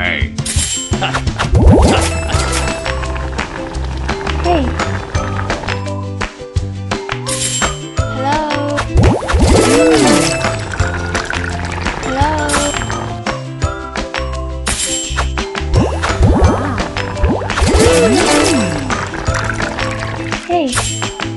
Hey. hey. Hello. Hello. Hey.